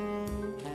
Música